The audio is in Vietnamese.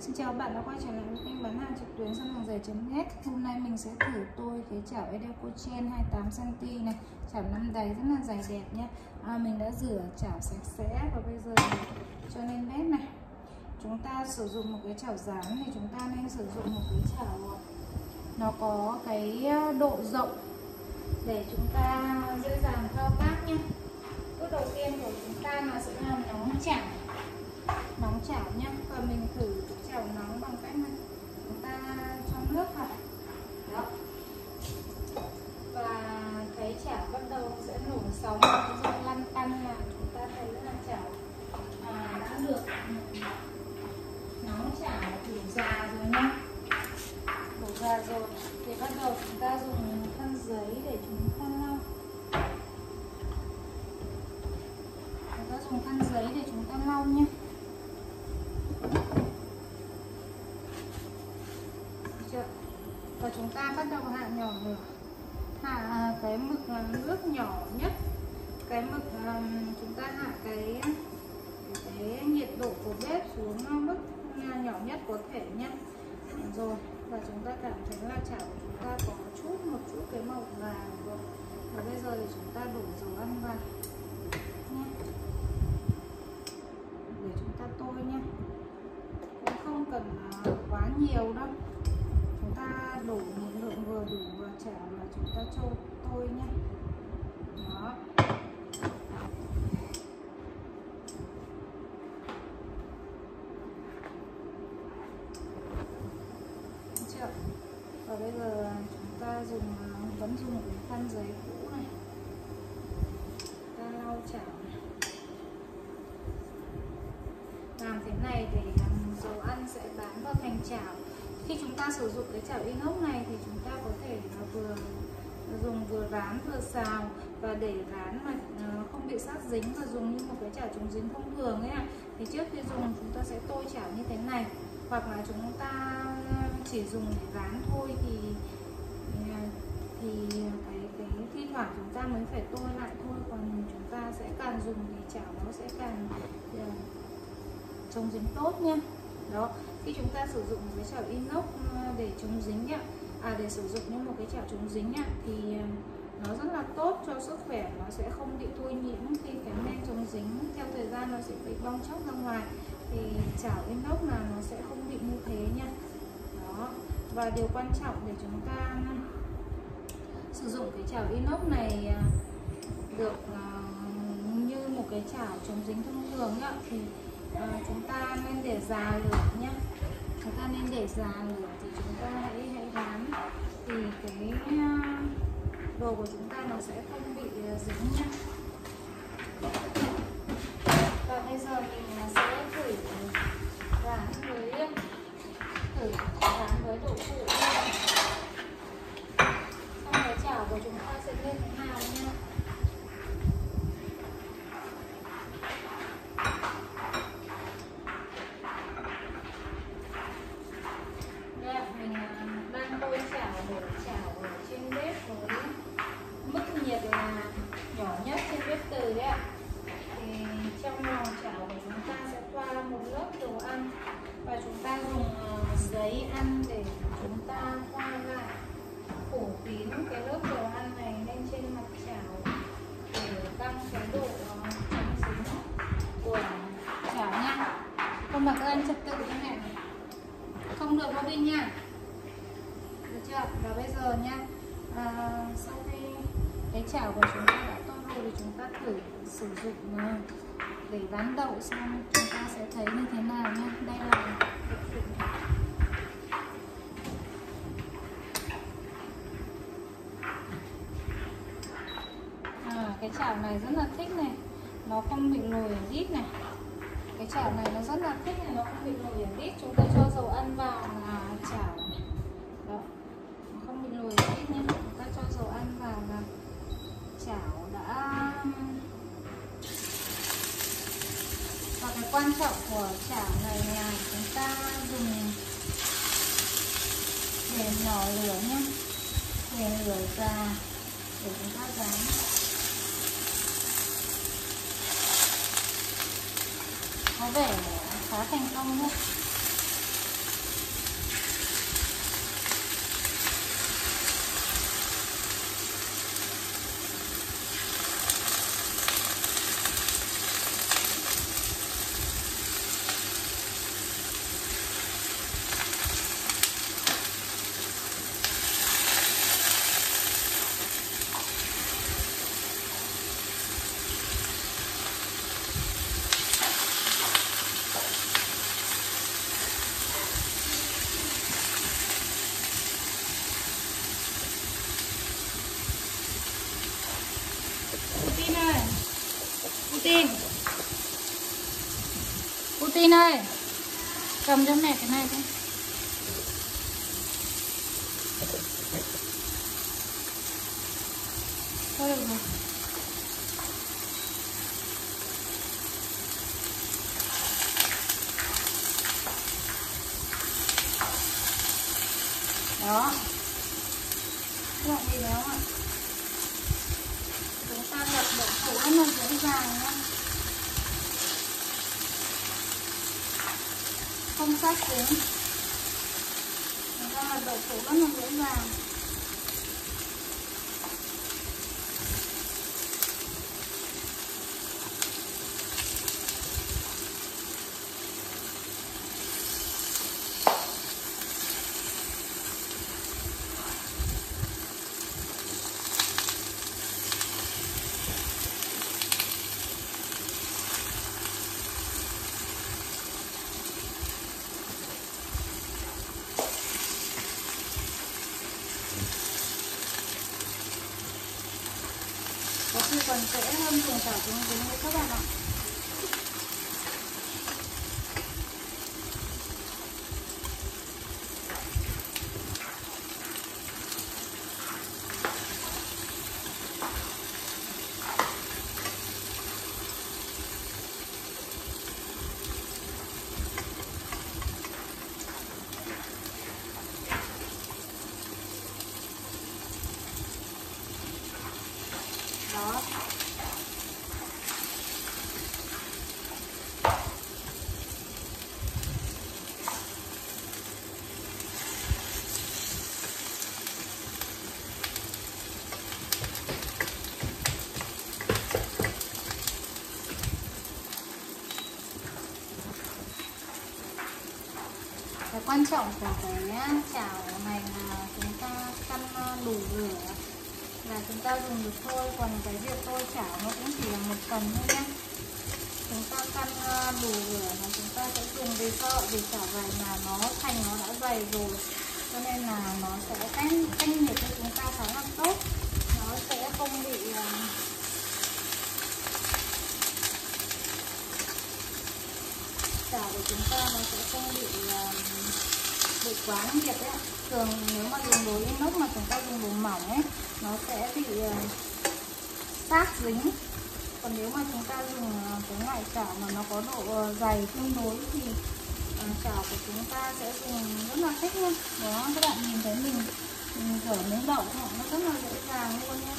Xin chào bạn đã quay trở lại với kênh bán hàng trực tuyến săn hàng giày.net Hôm nay mình sẽ thử tôi cái chảo Edeco Chain 28cm này. Chảo năm đầy rất là dài đẹp nhé à, Mình đã rửa chảo sạch sẽ và bây giờ cho lên bếp này. Chúng ta sử dụng một cái chảo rán thì chúng ta nên sử dụng một cái chảo Nó có cái ờ, độ rộng để chúng ta dễ dàng thao tác nhé Bước đầu tiên của chúng ta là sẽ làm nóng chảo nóng chảo nhá, và mình thử chảo nóng bằng cách này chúng ta cho nước vào đó. Và cái chảo bắt đầu sẽ nổ sóng rồi lăn tăn là chúng ta thấy là chảo à, đã được nóng chảo đủ già rồi nhá đủ già rồi thì bắt đầu chúng ta dùng khăn giấy để chúng ta lau chúng ta dùng khăn giấy để chúng ta lau nhé và chúng ta bắt đầu hạ nhỏ lửa hạ à, cái mực à, nước nhỏ nhất. Cái mực à, chúng ta hạ cái cái nhiệt độ của bếp xuống mức nhỏ nhất có thể nhé rồi, và chúng ta cảm thấy là chảo của chúng ta có chút, một chút cái màu vàng rồi. Và bây giờ thì chúng ta đổ dầu ăn vào nhé để chúng ta tôi nhé cũng không cần quá nhiều đâu. Đổ ta đổ vừa đủ vào chảo là chúng ta cho tôi nhé đó. Chưa? Và bây giờ chúng ta dùng à, vẫn dùng một cái khăn giấy cũ này. Ta lau chảo này. Làm thế này để à, dầu ăn sẽ bám vào thành chảo khi chúng ta sử dụng cái chảo inox này thì chúng ta có thể ờ, vừa dùng vừa rán vừa xào và để rán mà ờ, không bị sát dính và dùng như một cái chảo chống dính thông thường ấy ạ. Thì trước khi dùng chúng ta sẽ tôi chảo như thế này. Hoặc là chúng ta chỉ dùng để rán thôi thì ờ, thì cái cái thi thoảng chúng ta mới phải tôi lại thôi. Còn chúng ta sẽ càng dùng thì chảo nó sẽ càng chống dính tốt nha. Đó khi chúng ta sử dụng một cái chảo inox ờ, để chống dính ạ à để sử dụng như một cái chảo chống dính ạ, thì ờ, nó rất là tốt cho sức khỏe, nó sẽ không bị thui nhiễm khi cái men chống dính theo thời gian nó sẽ bị bong chóc ra ngoài. Thì chảo inox là nó sẽ không bị như thế nha. Đó. Và điều quan trọng để chúng ta sử dụng cái chảo inox này ờ, được như một cái chảo chống dính thông thường ạ, thì à, chúng ta nên để già lửa nhé chúng ta nên để già lửa thì chúng ta hãy hãy bán thì cái ờ, đồ của chúng ta nó sẽ không bị ờ, dính nhé và bây giờ mình sẽ thử rán với thử rán với độ phụ xong cái chảo của chúng ta sẽ lên thế nào trong lòng chảo của chúng ta sẽ thoa một lớp đồ ăn. Và chúng ta dùng ờ, giấy ăn để chúng ta qua lại. Phủ kín cái lớp dầu ăn này lên trên mặt chảo để tăng cái độ ờ, chống dính của chảo nha. Không mà các anh trật tự như này không được có pin nha. Được chưa? Và bây giờ nha à, sau khi cái chảo của chúng ta đã to rồi thì chúng ta thử sử dụng để ván đậu xong chúng ta sẽ thấy như thế nào nhé đây là à, cái chảo này rất là thích này. Nó không bị lồi ở đít này. Cái chảo này nó rất là thích này nó không bị lồi ở đít. Chúng ta cho dầu ăn vào là chảo này đó nó không bị lồi ở đít nhé chúng ta cho dầu ăn vào là chảo đã cái quan trọng của chảo này là chúng ta dùng để nhỏ lửa nhé. Để lửa già để chúng ta rán. Có vẻ khá thành công nhé Putin. Putin ơi Cầm cho mẹ cái này đi. Thôi được rồi. Đó. Không sát dính ra là đậu phụ rất là dễ dàng còn kẽ hơn thường thảo trứng dính với các bạn ạ. Đó cái quan trọng của cái à, chảo này là chúng ta căn à, đủ lửa là chúng ta dùng được thôi, còn cái việc tôi chảo nó cũng chỉ là một phần thôi nhé chúng ta căn ờ, đủ lửa là chúng ta sẽ dùng để sợi để chảo vải mà nó thành, nó đã dày rồi. Cho nên là nó sẽ cách cách nhiệt cho chúng ta khá là tốt. Nó sẽ không bị ờ, chảo của chúng ta nó sẽ không bị ờ, bị quá nhiệt đấy thường nếu mà dùng đồ inox mà chúng ta dùng đồ mỏng ấy nó sẽ bị ờ, uh, sát dính. Còn nếu mà chúng ta dùng ờ, cái loại chảo mà nó có độ ờ, dày tương đối thì chảo của chúng ta sẽ dùng rất là thích luôn. Đó các bạn nhìn thấy mình, mình rửa miếng đậu nó rất là dễ dàng luôn nhé